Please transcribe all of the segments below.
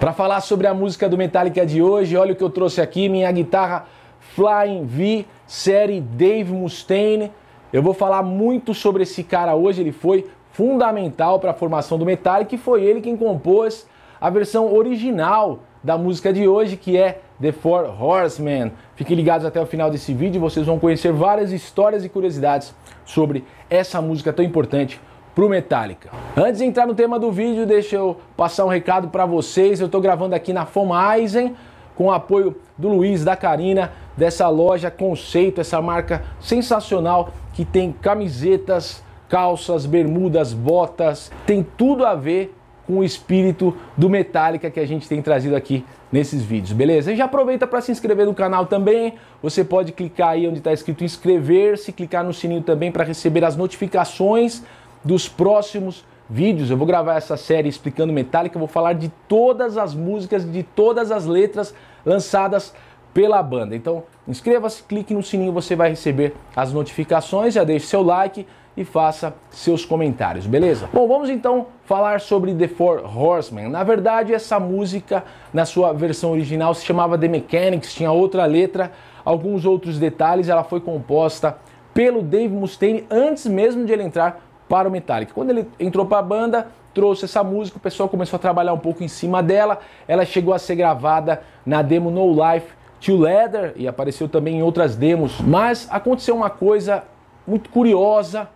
Para falar sobre a música do Metallica de hoje, olha o que eu trouxe aqui, minha guitarra Flying V série Dave Mustaine. Eu vou falar muito sobre esse cara hoje, ele foi fundamental para a formação do Metallica e foi ele quem compôs a versão original da música de hoje, que é The Four Horsemen. Fiquem ligados até o final desse vídeo, vocês vão conhecer várias histórias e curiosidades sobre essa música tão importante para o Metallica. Antes de entrar no tema do vídeo, deixa eu passar um recado para vocês. Eu estou gravando aqui na Fomaisen com o apoio do Luiz, da Karina, dessa loja Conceito, essa marca sensacional que tem camisetas, calças, bermudas, botas, tem tudo a ver com o espírito do Metallica que a gente tem trazido aqui nesses vídeos, beleza? E já aproveita para se inscrever no canal também. Você pode clicar aí onde está escrito inscrever-se, clicar no sininho também para receber as notificações dos próximos vídeos. Eu vou gravar essa série explicando Metallica, eu vou falar de todas as músicas, de todas as letras lançadas pela banda. Então, inscreva-se, clique no sininho, você vai receber as notificações, já deixe seu like e faça seus comentários, beleza? Bom, vamos então falar sobre The Four Horsemen. Na verdade, essa música, na sua versão original, se chamava The Mechanics, tinha outra letra, alguns outros detalhes, ela foi composta pelo Dave Mustaine antes mesmo de ele entrar para o Metallica. Quando ele entrou para a banda, trouxe essa música, o pessoal começou a trabalhar um pouco em cima dela, ela chegou a ser gravada na demo No Life to Leather e apareceu também em outras demos, mas aconteceu uma coisa muito curiosa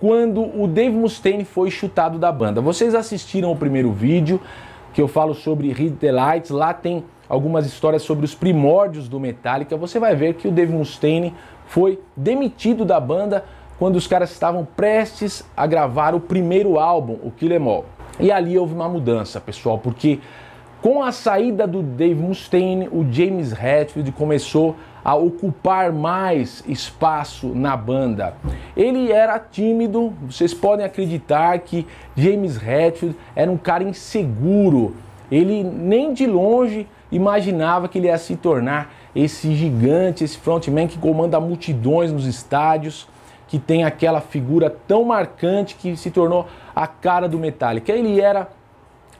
quando o Dave Mustaine foi chutado da banda. Vocês assistiram o primeiro vídeo que eu falo sobre Hit the Lights, lá tem algumas histórias sobre os primórdios do Metallica. Você vai ver que o Dave Mustaine foi demitido da banda quando os caras estavam prestes a gravar o primeiro álbum, o Kill Em All. E ali houve uma mudança, pessoal, porque com a saída do Dave Mustaine, o James Hetfield começou a ocupar mais espaço na banda. Ele era tímido, vocês podem acreditar que James Hetfield era um cara inseguro. Ele nem de longe imaginava que ele ia se tornar esse gigante, esse frontman que comanda multidões nos estádios, que tem aquela figura tão marcante que se tornou a cara do Metallica. Ele era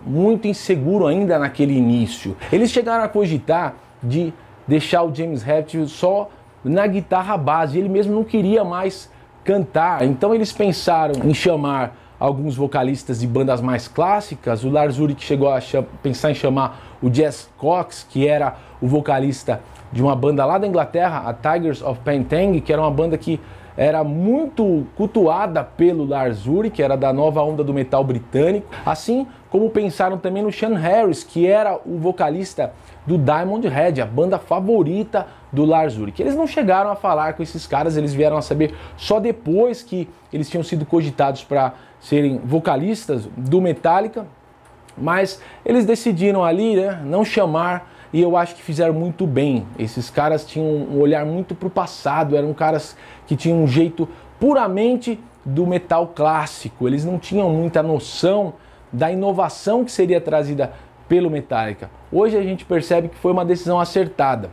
muito inseguro ainda naquele início. Eles chegaram a cogitar de deixar o James Hetfield só na guitarra base. Ele mesmo não queria mais cantar. Então eles pensaram em chamar alguns vocalistas de bandas mais clássicas. O Lars Ulrich chegou a pensar em chamar o Jess Cox, que era o vocalista de uma banda lá da Inglaterra, a Tigers of Pentang, que era uma banda que era muito cultuada pelo Lars Ulrich, que era da nova onda do metal britânico, assim como pensaram também no Sean Harris, que era o vocalista do Diamond Head, a banda favorita do Lars Ulrich. Eles não chegaram a falar com esses caras, eles vieram a saber só depois que eles tinham sido cogitados para serem vocalistas do Metallica, mas eles decidiram ali né, não chamar e eu acho que fizeram muito bem. Esses caras tinham um olhar muito para o passado, eram caras que tinham um jeito puramente do metal clássico. Eles não tinham muita noção da inovação que seria trazida pelo Metallica. Hoje a gente percebe que foi uma decisão acertada.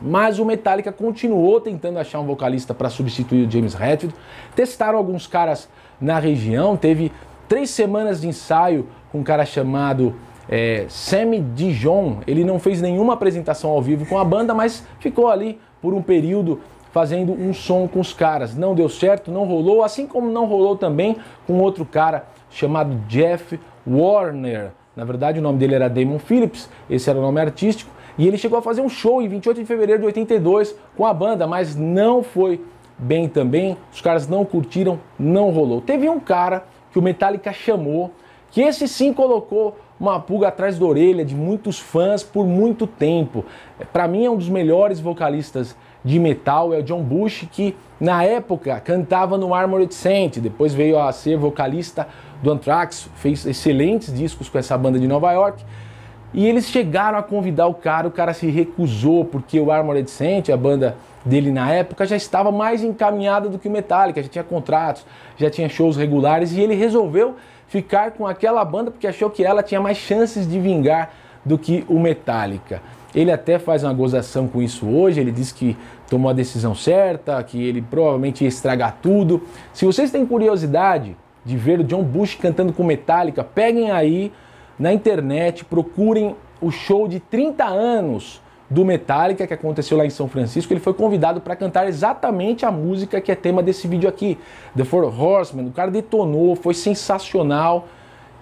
Mas o Metallica continuou tentando achar um vocalista para substituir o James Hetfield. Testaram alguns caras na região, teve três semanas de ensaio com um cara chamado é, Sammy Dijon, ele não fez nenhuma apresentação ao vivo com a banda, mas ficou ali por um período fazendo um som com os caras. Não deu certo, não rolou, assim como não rolou também com outro cara chamado Jeff Warner. Na verdade, o nome dele era Damon Phillips, esse era o nome artístico, e ele chegou a fazer um show em 28 de fevereiro de 82 com a banda, mas não foi bem também. Os caras não curtiram, não rolou. Teve um cara que o Metallica chamou, que esse sim colocou uma pulga atrás da orelha de muitos fãs por muito tempo. Para mim é um dos melhores vocalistas de metal, é o John Bush, que na época cantava no Armored Saint, depois veio a ser vocalista do Anthrax, fez excelentes discos com essa banda de Nova York. E eles chegaram a convidar o cara, o cara se recusou, porque o Armored Saint, a banda dele na época, já estava mais encaminhada do que o Metallica, já tinha contratos, já tinha shows regulares, e ele resolveu ficar com aquela banda porque achou que ela tinha mais chances de vingar do que o Metallica. Ele até faz uma gozação com isso hoje, ele diz que tomou a decisão certa, que ele provavelmente ia estragar tudo. Se vocês têm curiosidade de ver o John Bush cantando com Metallica, peguem aí na internet, procurem o show de 30 anos do Metallica que aconteceu lá em São Francisco. Ele foi convidado para cantar exatamente a música que é tema desse vídeo aqui, The Four Horsemen. O cara detonou, foi sensacional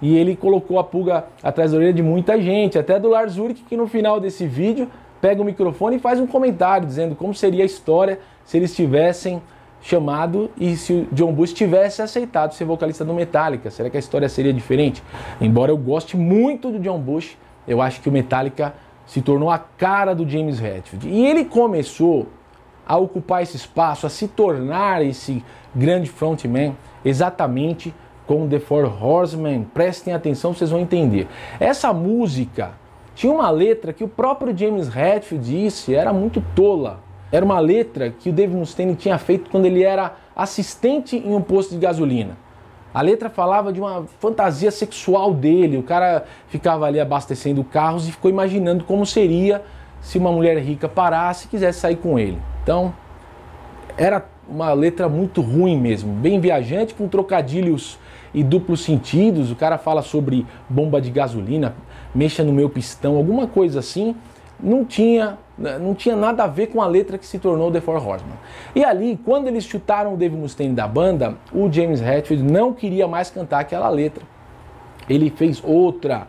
e ele colocou a pulga atrás da orelha de muita gente, até do Lars Ulrich, que no final desse vídeo pega o microfone e faz um comentário dizendo como seria a história se eles tivessem chamado e se o John Bush tivesse aceitado ser vocalista do Metallica. Será que a história seria diferente? Embora eu goste muito do John Bush, eu acho que o Metallica se tornou a cara do James Hetfield. E ele começou a ocupar esse espaço, a se tornar esse grande frontman exatamente com The Four Horsemen. Prestem atenção, vocês vão entender. Essa música tinha uma letra que o próprio James Hetfield disse era muito tola. Era uma letra que o Dave Mustaine tinha feito quando ele era assistente em um posto de gasolina. A letra falava de uma fantasia sexual dele. O cara ficava ali abastecendo carros e ficou imaginando como seria se uma mulher rica parasse e quisesse sair com ele. Então, era uma letra muito ruim mesmo, bem viajante, com trocadilhos e duplos sentidos. O cara fala sobre bomba de gasolina, mexa no meu pistão, alguma coisa assim. Não tinha não tinha nada a ver com a letra que se tornou The Four Horsemen. E ali, quando eles chutaram o Dave Mustaine da banda, o James Hetfield não queria mais cantar aquela letra. Ele fez outra.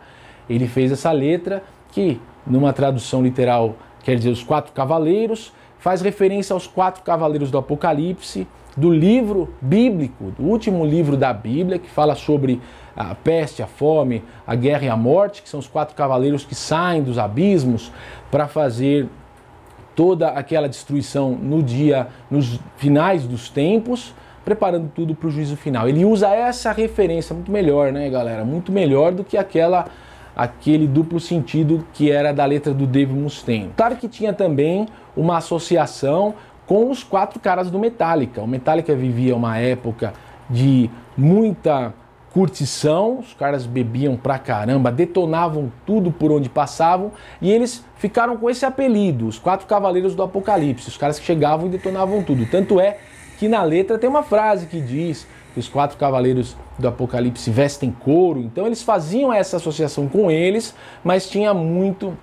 Ele fez essa letra que, numa tradução literal, quer dizer os quatro cavaleiros, faz referência aos quatro cavaleiros do Apocalipse, do livro bíblico, do último livro da Bíblia, que fala sobre a peste, a fome, a guerra e a morte, que são os quatro cavaleiros que saem dos abismos para fazer toda aquela destruição no dia, nos finais dos tempos, preparando tudo para o juízo final. Ele usa essa referência muito melhor, né, galera? Muito melhor do que aquela aquele duplo sentido que era da letra do Dave Mustaine. Claro que tinha também uma associação com os quatro caras do Metallica. O Metallica vivia uma época de muita curtição, os caras bebiam pra caramba, detonavam tudo por onde passavam e eles ficaram com esse apelido, os quatro cavaleiros do apocalipse, os caras que chegavam e detonavam tudo. Tanto é que na letra tem uma frase que diz que os quatro cavaleiros do apocalipse vestem couro, então eles faziam essa associação com eles, mas tinha muito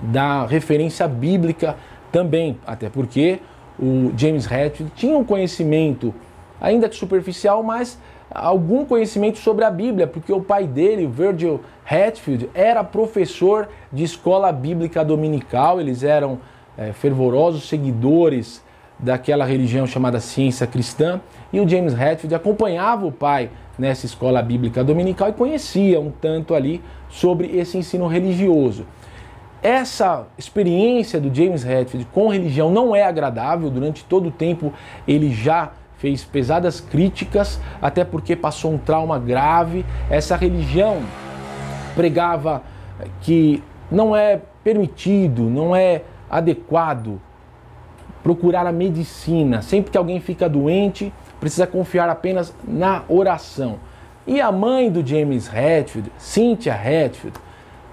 da referência bíblica também, até porque o James Hetfield tinha um conhecimento ainda que superficial, mas algum conhecimento sobre a Bíblia, porque o pai dele, Virgil Hatfield, era professor de escola bíblica dominical, eles eram é, fervorosos seguidores daquela religião chamada ciência cristã, e o James Hatfield acompanhava o pai nessa escola bíblica dominical e conhecia um tanto ali sobre esse ensino religioso. Essa experiência do James Hetfield com religião não é agradável, durante todo o tempo ele já fez pesadas críticas, até porque passou um trauma grave. Essa religião pregava que não é permitido, não é adequado procurar a medicina. Sempre que alguém fica doente, precisa confiar apenas na oração. E a mãe do James Hetfield, Cynthia Hetfield,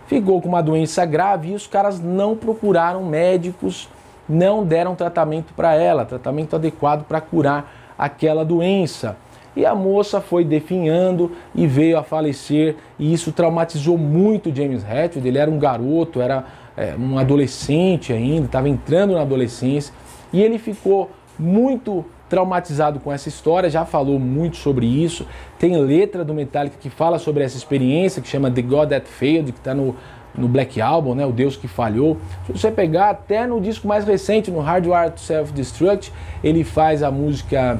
ficou com uma doença grave e os caras não procuraram médicos, não deram tratamento para ela, tratamento adequado para curar aquela doença. E a moça foi definhando e veio a falecer, e isso traumatizou muito James Hetfield. Ele era um garoto, era é, um adolescente ainda, estava entrando na adolescência, e ele ficou muito traumatizado com essa história, já falou muito sobre isso. Tem letra do Metallica que fala sobre essa experiência, que chama The God That Failed, que está no, no Black Album, né, o Deus que falhou. Se você pegar até no disco mais recente, no Hardware to Self-Destruct, ele faz a música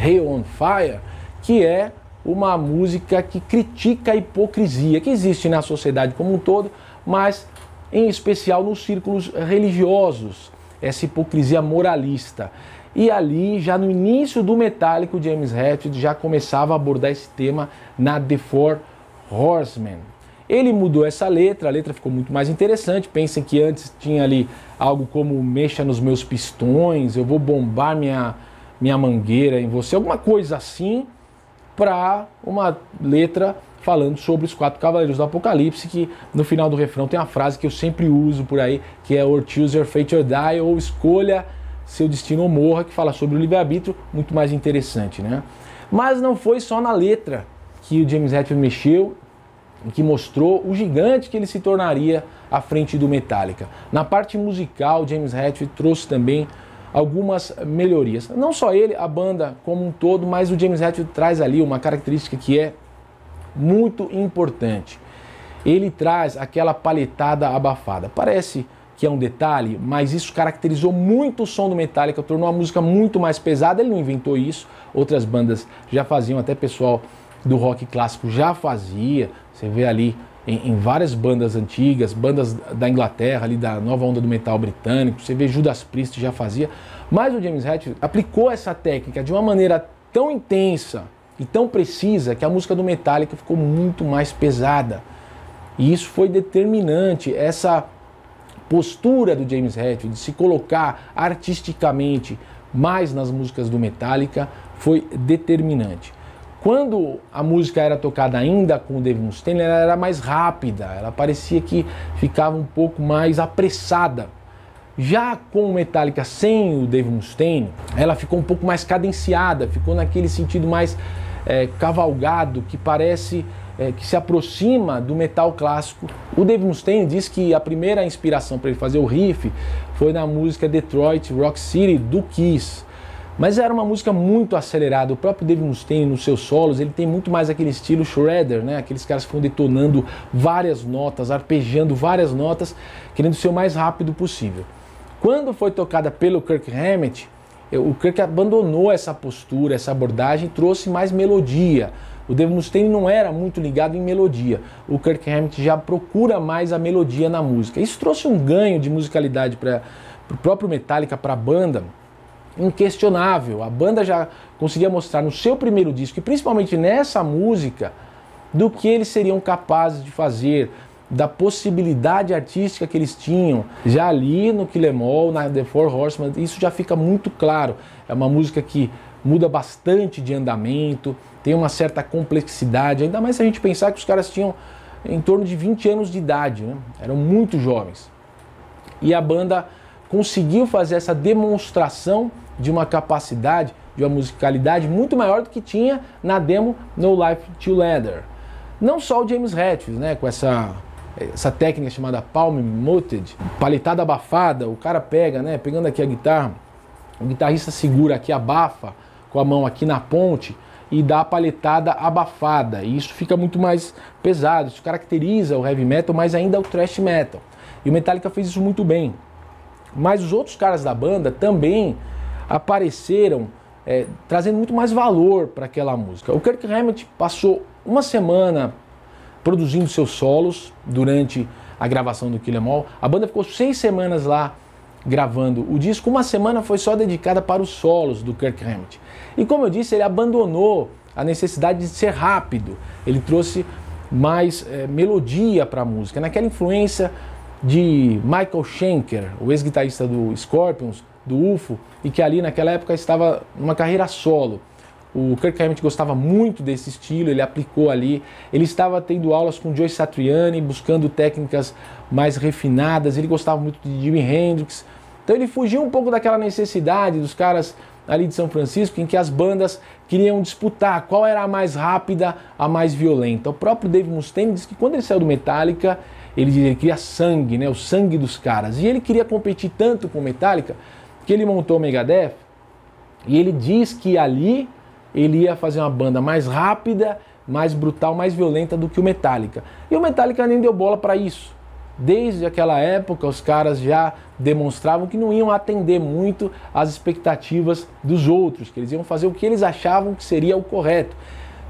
Hail on Fire, que é uma música que critica a hipocrisia que existe na sociedade como um todo, mas em especial nos círculos religiosos, essa hipocrisia moralista. E ali, já no início do Metallica, o James Hetfield já começava a abordar esse tema na The Four Horsemen. Ele mudou essa letra, a letra ficou muito mais interessante. Pensem que antes tinha ali algo como mexa nos meus pistões, eu vou bombar minha, minha mangueira em você, alguma coisa assim, para uma letra falando sobre os quatro cavaleiros do Apocalipse, que no final do refrão tem uma frase que eu sempre uso por aí, que é or choose your fate or die, ou escolha seu destino ou morra, que fala sobre o livre-arbítrio, muito mais interessante, né? Mas não foi só na letra que o James Hetfield mexeu, que mostrou o gigante que ele se tornaria à frente do Metallica. Na parte musical, James Hetfield trouxe também algumas melhorias. Não só ele, a banda como um todo, mas o James Hetfield traz ali uma característica que é muito importante. Ele traz aquela paletada abafada. Parece que é um detalhe, mas isso caracterizou muito o som do Metallica, tornou a música muito mais pesada. Ele não inventou isso, outras bandas já faziam, até pessoal do rock clássico já fazia. Você vê ali em, em, várias bandas antigas, bandas da Inglaterra, ali da nova onda do metal britânico, você vê Judas Priest já fazia. Mas o James Hetfield aplicou essa técnica de uma maneira tão intensa e tão precisa que a música do Metallica ficou muito mais pesada. E isso foi determinante, essa postura do James Hetfield de se colocar artisticamente mais nas músicas do Metallica foi determinante. Quando a música era tocada ainda com o Dave Mustaine, ela era mais rápida, ela parecia que ficava um pouco mais apressada. Já com o Metallica sem o Dave Mustaine, ela ficou um pouco mais cadenciada, ficou naquele sentido mais é, cavalgado, que parece é, que se aproxima do metal clássico. O Dave Mustaine diz que a primeira inspiração para ele fazer o riff foi na música Detroit Rock City do Kiss. Mas era uma música muito acelerada. O próprio Dave Mustaine, nos seus solos, ele tem muito mais aquele estilo shredder, né? Aqueles caras que ficam detonando várias notas, arpejando várias notas, querendo ser o mais rápido possível. Quando foi tocada pelo Kirk Hammett, o Kirk abandonou essa postura, essa abordagem, trouxe mais melodia. O Dave Mustaine não era muito ligado em melodia. O Kirk Hammett já procura mais a melodia na música. Isso trouxe um ganho de musicalidade para o próprio Metallica, para a banda, inquestionável. A banda já conseguia mostrar no seu primeiro disco, e principalmente nessa música, do que eles seriam capazes de fazer, da possibilidade artística que eles tinham. Já ali no Kill Em All, na The Four Horsemen, isso já fica muito claro. É uma música que muda bastante de andamento, tem uma certa complexidade, ainda mais se a gente pensar que os caras tinham em torno de 20 anos de idade, né? eram muito jovens. E a banda conseguiu fazer essa demonstração de uma capacidade, de uma musicalidade muito maior do que tinha na demo No Life to Leather. Não só o James Hetfield, né, com essa essa técnica chamada palm muted, paletada abafada, o cara pega, né, pegando aqui a guitarra, o guitarrista segura aqui, abafa com a mão aqui na ponte e dá a paletada abafada. E isso fica muito mais pesado, isso caracteriza o heavy metal, mas ainda o thrash metal. E o Metallica fez isso muito bem. Mas os outros caras da banda também apareceram é, trazendo muito mais valor para aquela música. O Kirk Hammett passou uma semana produzindo seus solos durante a gravação do Kill Em All. A banda ficou seis semanas lá gravando o disco. Uma semana foi só dedicada para os solos do Kirk Hammett. E como eu disse, ele abandonou a necessidade de ser rápido. Ele trouxe mais é, melodia para a música. Naquela influência de Michael Schenker, o ex-guitarrista do Scorpions, do UFO, e que ali naquela época estava numa carreira solo. O Kirk Hammett gostava muito desse estilo, ele aplicou ali. Ele estava tendo aulas com Joe Satriani, buscando técnicas mais refinadas. Ele gostava muito de Jimi Hendrix. Então ele fugiu um pouco daquela necessidade dos caras ali de São Francisco, em que as bandas queriam disputar qual era a mais rápida, a mais violenta. O próprio Dave Mustaine disse que quando ele saiu do Metallica, ele, ele queria sangue, né, o sangue dos caras. E ele queria competir tanto com o Metallica que ele montou o Megadeth e ele diz que ali ele ia fazer uma banda mais rápida, mais brutal, mais violenta do que o Metallica. E o Metallica nem deu bola para isso. Desde aquela época, os caras já demonstravam que não iam atender muito às expectativas dos outros, que eles iam fazer o que eles achavam que seria o correto.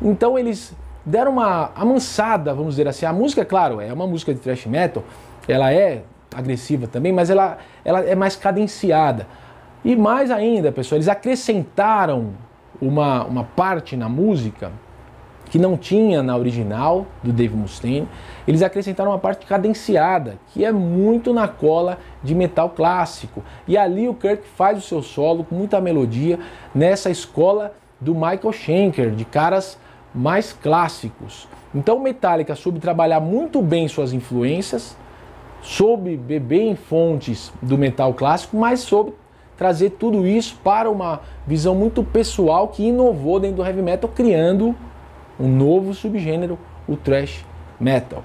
Então eles deram uma amansada, vamos dizer assim. A música, claro, é uma música de thrash metal, ela é agressiva também, mas ela, ela é mais cadenciada. E mais ainda, pessoal, eles acrescentaram uma, uma parte na música que não tinha na original do Dave Mustaine. Eles acrescentaram uma parte cadenciada, que é muito na cola de metal clássico. E ali o Kirk faz o seu solo com muita melodia nessa escola do Michael Schenker, de caras mais clássicos. Então Metallica soube trabalhar muito bem suas influências, soube beber em fontes do metal clássico, mas soube trazer tudo isso para uma visão muito pessoal que inovou dentro do heavy metal, criando um novo subgênero, o thrash metal.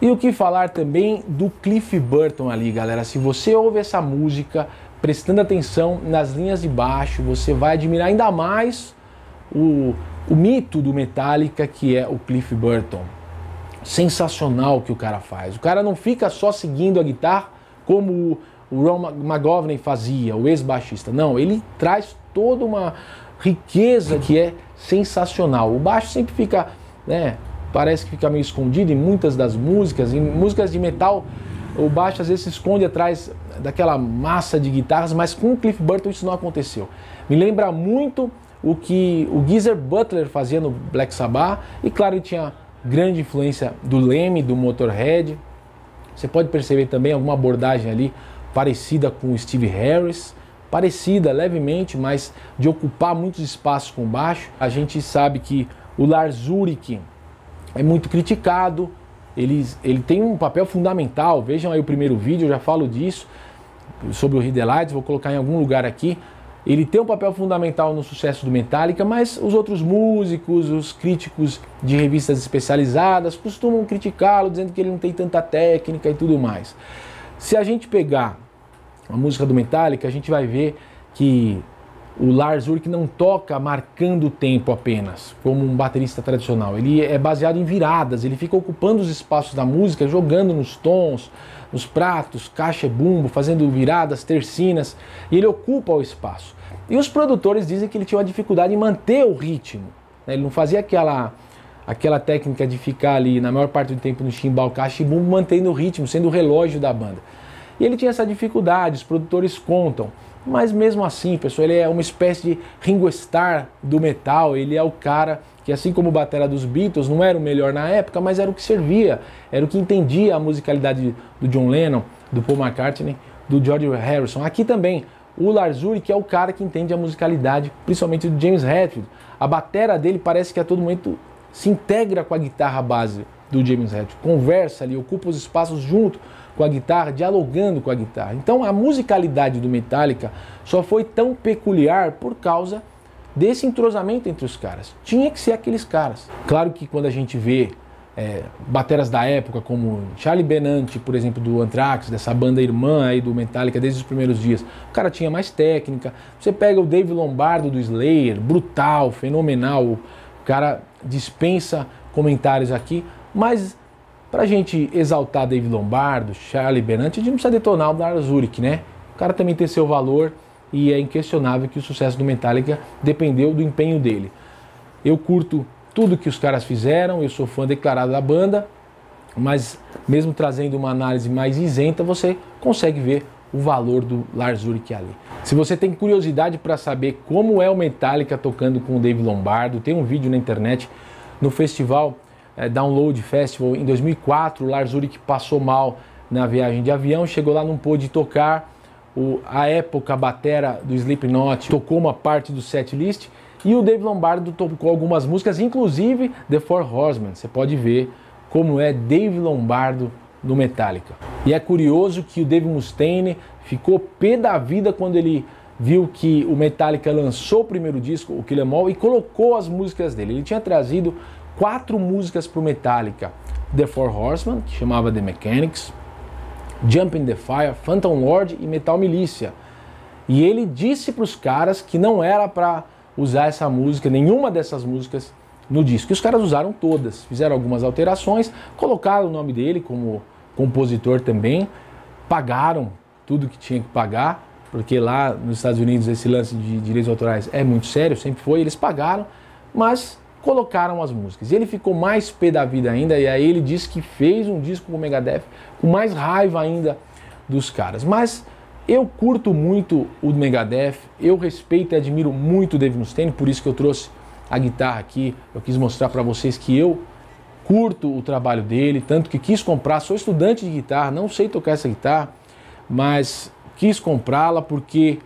E o que falar também do Cliff Burton ali, galera. Se você ouve essa música prestando atenção nas linhas de baixo, você vai admirar ainda mais o, o mito do Metallica que é o Cliff Burton. Sensacional o que o cara faz. O cara não fica só seguindo a guitarra como o Ron McGovney fazia, o ex-baixista. Não, ele traz toda uma riqueza que é sensacional. O baixo sempre fica, né, parece que fica meio escondido em muitas das músicas, em músicas de metal, o baixo às vezes se esconde atrás daquela massa de guitarras, mas com o Cliff Burton isso não aconteceu. Me lembra muito o que o Geezer Butler fazia no Black Sabbath, e claro, ele tinha grande influência do Leme, do Motorhead. Você pode perceber também alguma abordagem ali parecida com o Steve Harris, parecida levemente, mas de ocupar muitos espaços com baixo. A gente sabe que o Lars Ulrich é muito criticado, ele, ele tem um papel fundamental. Vejam aí o primeiro vídeo, eu já falo disso, sobre o Hidelights, vou colocar em algum lugar aqui. Ele tem um papel fundamental no sucesso do Metallica, mas os outros músicos, os críticos de revistas especializadas costumam criticá-lo, dizendo que ele não tem tanta técnica e tudo mais. Se a gente pegar a música do Metallica, a gente vai ver que o Lars Ulrich não toca marcando o tempo apenas, como um baterista tradicional. Ele é baseado em viradas, ele fica ocupando os espaços da música, jogando nos tons, nos pratos, caixa e bumbo, fazendo viradas, tercinas, e ele ocupa o espaço. E os produtores dizem que ele tinha uma dificuldade em manter o ritmo. Né? Ele não fazia aquela aquela técnica de ficar ali na maior parte do tempo no chimbal, caixa e bumbo, mantendo o ritmo, sendo o relógio da banda. E ele tinha essa dificuldade, os produtores contam. Mas mesmo assim, pessoal, ele é uma espécie de Ringo Starr do metal. Ele é o cara que, assim como o batera dos Beatles, não era o melhor na época, mas era o que servia, era o que entendia a musicalidade do John Lennon, do Paul McCartney, do George Harrison. Aqui também, o Lars Ulrich é o cara que entende a musicalidade, principalmente do James Hetfield. A batera dele parece que a todo momento se integra com a guitarra base do James Hetfield, conversa ali, ocupa os espaços junto com a guitarra, dialogando com a guitarra. Então a musicalidade do Metallica só foi tão peculiar por causa desse entrosamento entre os caras. Tinha que ser aqueles caras. Claro que quando a gente vê é, bateras da época como Charlie Benante, por exemplo, do Anthrax, dessa banda irmã aí do Metallica desde os primeiros dias, o cara tinha mais técnica. Você pega o Dave Lombardo do Slayer, brutal, fenomenal. O cara dispensa comentários aqui, mas para a gente exaltar Dave Lombardo, Charlie Benante, a gente não precisa detonar o Lars Ulrich, né? O cara também tem seu valor e é inquestionável que o sucesso do Metallica dependeu do empenho dele. Eu curto tudo que os caras fizeram, eu sou fã declarado da banda, mas mesmo trazendo uma análise mais isenta, você consegue ver o valor do Lars Ulrich ali. Se você tem curiosidade para saber como é o Metallica tocando com o Dave Lombardo, tem um vídeo na internet no festival é, Download Festival em 2004. O Lars Ulrich passou mal na viagem de avião, chegou lá, não pôde tocar. O, a época, a batera do Slipknot tocou uma parte do set list e o Dave Lombardo tocou algumas músicas, inclusive The Four Horsemen. Você pode ver como é Dave Lombardo no Metallica. E é curioso que o Dave Mustaine ficou pé da vida quando ele viu que o Metallica lançou o primeiro disco, o Kill Em All, e colocou as músicas dele. Ele tinha trazido quatro músicas para o Metallica: The Four Horsemen, que chamava The Mechanics, Jump in the Fire, Phantom Lord e Metal Milícia. E ele disse para os caras que não era para usar essa música, nenhuma dessas músicas no disco. E os caras usaram todas, fizeram algumas alterações, colocaram o nome dele como compositor também, pagaram tudo que tinha que pagar, porque lá nos Estados Unidos esse lance de direitos autorais é muito sério, sempre foi, eles pagaram, mas colocaram as músicas. E ele ficou mais pé da vida ainda, e aí ele disse que fez um disco com o Megadeth com mais raiva ainda dos caras. Mas eu curto muito o Megadeth, eu respeito e admiro muito o Dave Mustaine, por isso que eu trouxe a guitarra aqui. Eu quis mostrar para vocês que eu curto o trabalho dele, tanto que quis comprar, sou estudante de guitarra, não sei tocar essa guitarra, mas quis comprá-la porque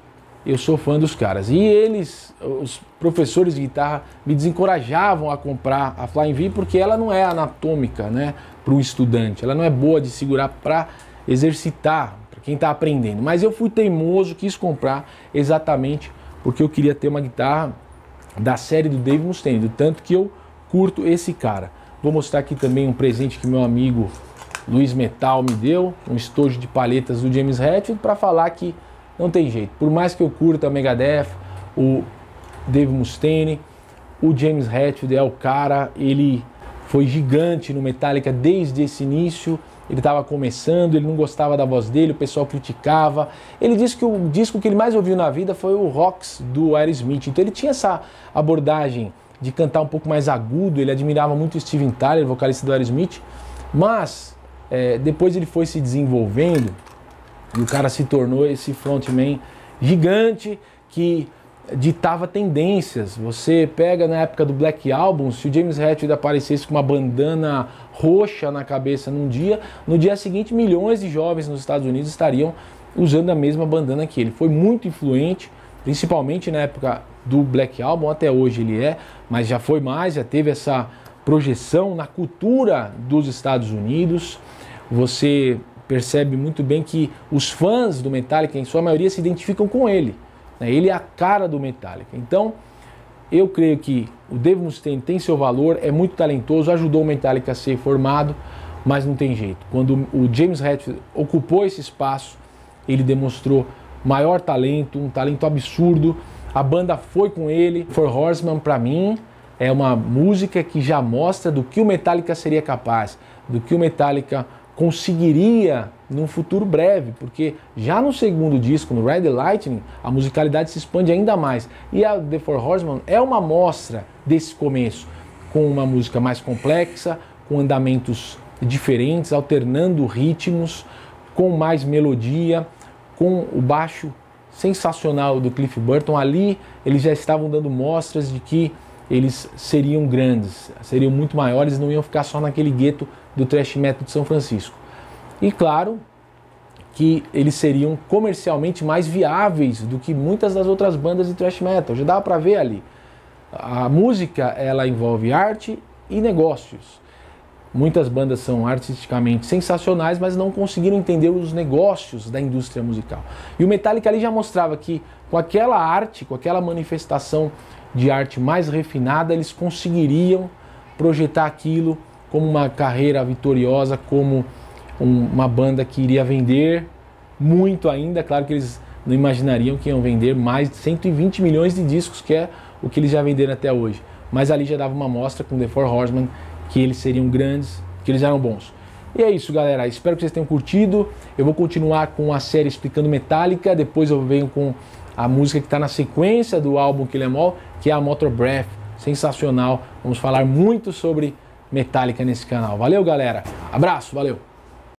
eu sou fã dos caras. E eles, os professores de guitarra, me desencorajavam a comprar a Flying V porque ela não é anatômica, né, para um estudante. Ela não é boa de segurar para exercitar, para quem está aprendendo. Mas eu fui teimoso, quis comprar exatamente porque eu queria ter uma guitarra da série do Dave Mustaine, do tanto que eu curto esse cara. Vou mostrar aqui também um presente que meu amigo Luiz Metal me deu, um estojo de palhetas do James Hetfield, para falar que não tem jeito. Por mais que eu curta o Megadeth, o Dave Mustaine, o James Hetfield é o cara, ele foi gigante no Metallica desde esse início. Ele estava começando, ele não gostava da voz dele, o pessoal criticava. Ele disse que o disco que ele mais ouviu na vida foi o Rocks do Aerosmith. Então ele tinha essa abordagem de cantar um pouco mais agudo. Ele admirava muito o Steven Tyler, vocalista do Aerosmith. Mas é, depois ele foi se desenvolvendo e o cara se tornou esse frontman gigante que ditava tendências. Você pega na época do Black Album, se o James Hetfield aparecesse com uma bandana roxa na cabeça num dia, no dia seguinte milhões de jovens nos Estados Unidos estariam usando a mesma bandana que ele. Foi muito influente, principalmente na época do Black Album, até hoje ele é, mas já foi mais, já teve essa projeção na cultura dos Estados Unidos. Você percebe muito bem que os fãs do Metallica, em sua maioria, se identificam com ele. Né? Ele é a cara do Metallica. Então, eu creio que o Dave Mustaine tem seu valor, é muito talentoso, ajudou o Metallica a ser formado, mas não tem jeito. Quando o James Hetfield ocupou esse espaço, ele demonstrou maior talento, um talento absurdo. A banda foi com ele. For Horseman, para mim, é uma música que já mostra do que o Metallica seria capaz, do que o Metallica conseguiria num futuro breve, porque já no segundo disco, no Red Lightning, a musicalidade se expande ainda mais. E a The Four Horsemen é uma amostra desse começo, com uma música mais complexa, com andamentos diferentes, alternando ritmos, com mais melodia, com o baixo sensacional do Cliff Burton. Ali eles já estavam dando mostras de que eles seriam grandes, seriam muito maiores, não iam ficar só naquele gueto do thrash metal de São Francisco. E claro que eles seriam comercialmente mais viáveis do que muitas das outras bandas de thrash metal. Já dá para ver ali. A música ela envolve arte e negócios. Muitas bandas são artisticamente sensacionais, mas não conseguiram entender os negócios da indústria musical. E o Metallica ali já mostrava que com aquela arte, com aquela manifestação de arte mais refinada, eles conseguiriam projetar aquilo como uma carreira vitoriosa, como um, uma banda que iria vender muito ainda. Claro que eles não imaginariam que iam vender mais de 120 milhões de discos, que é o que eles já venderam até hoje. Mas ali já dava uma amostra com The Four Horsemen que eles seriam grandes, que eles eram bons. E é isso, galera. Espero que vocês tenham curtido. Eu vou continuar com a série explicando Metallica. Depois eu venho com a música que está na sequência do álbum Kill Em All, que é a Motor Breath. Sensacional. Vamos falar muito sobre Metallica nesse canal. Valeu, galera. Abraço, valeu.